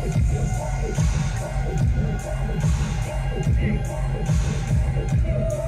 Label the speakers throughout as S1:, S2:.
S1: Thank you.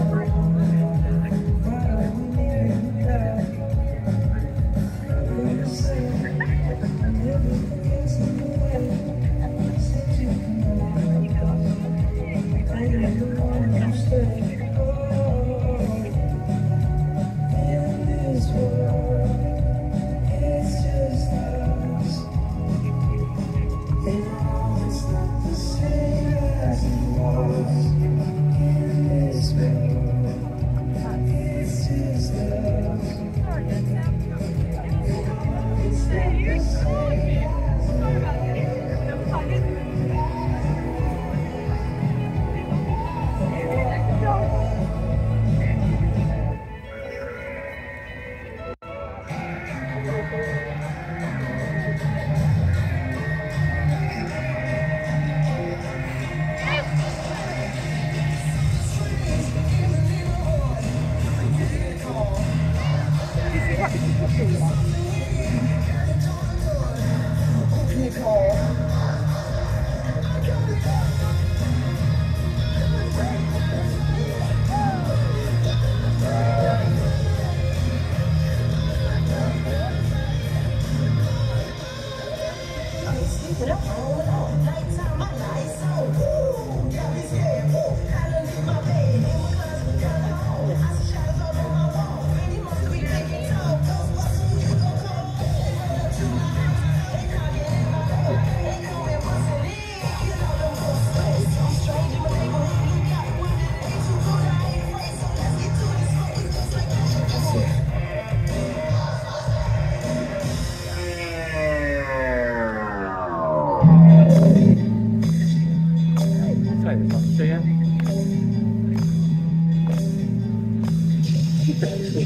S2: Tem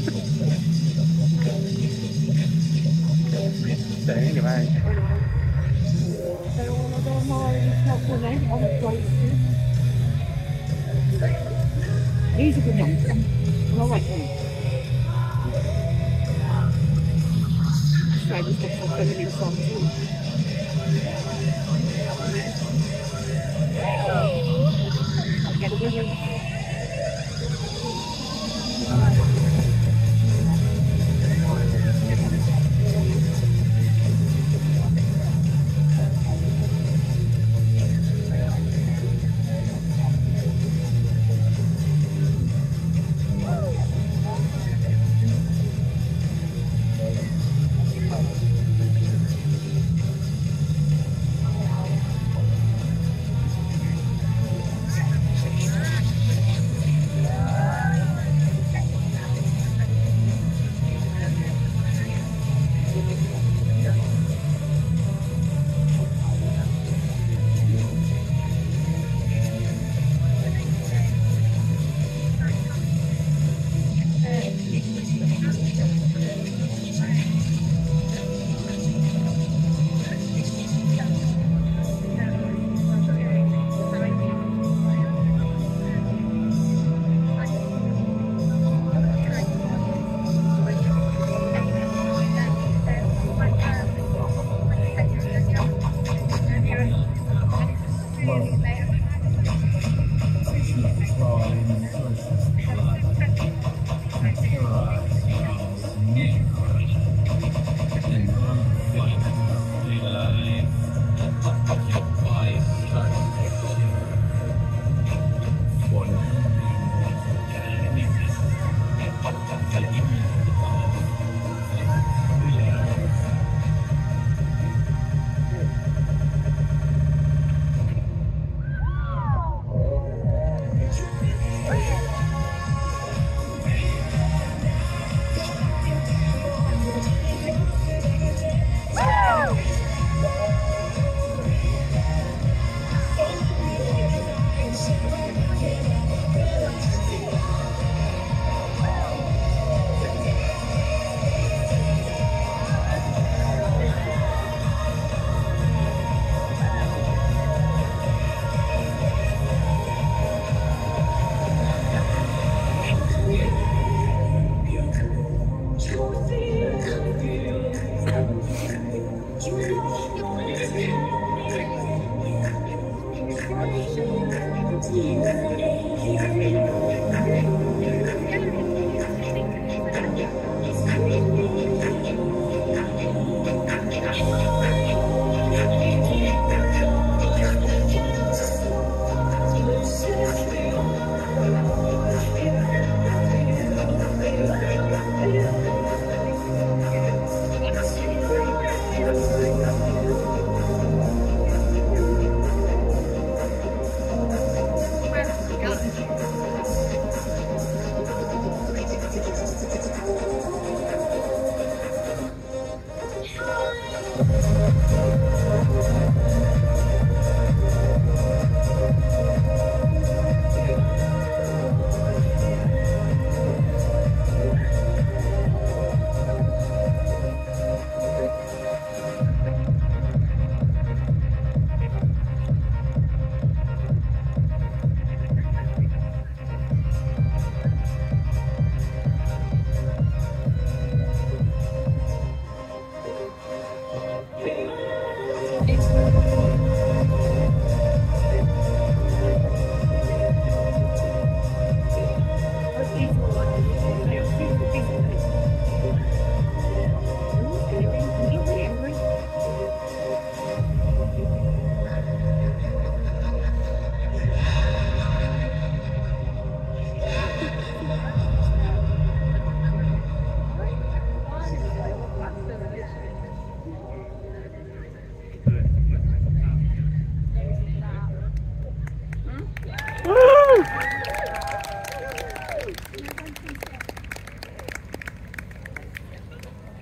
S2: demais. Isso que não, não vai isso é o que eu estou fazendo só tudo? Quero ver.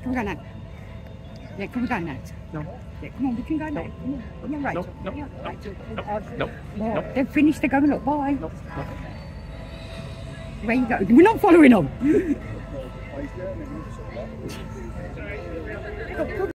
S2: Come on, Anna. Yeah, come on, Anna.
S1: No.
S2: Yeah, come on, we can go now. No. right.
S1: No,
S2: right.
S1: no, no,
S2: no.
S1: no.
S2: They've finished, they're going up. Bye.
S1: No, no.
S2: Where you go? We're not following them.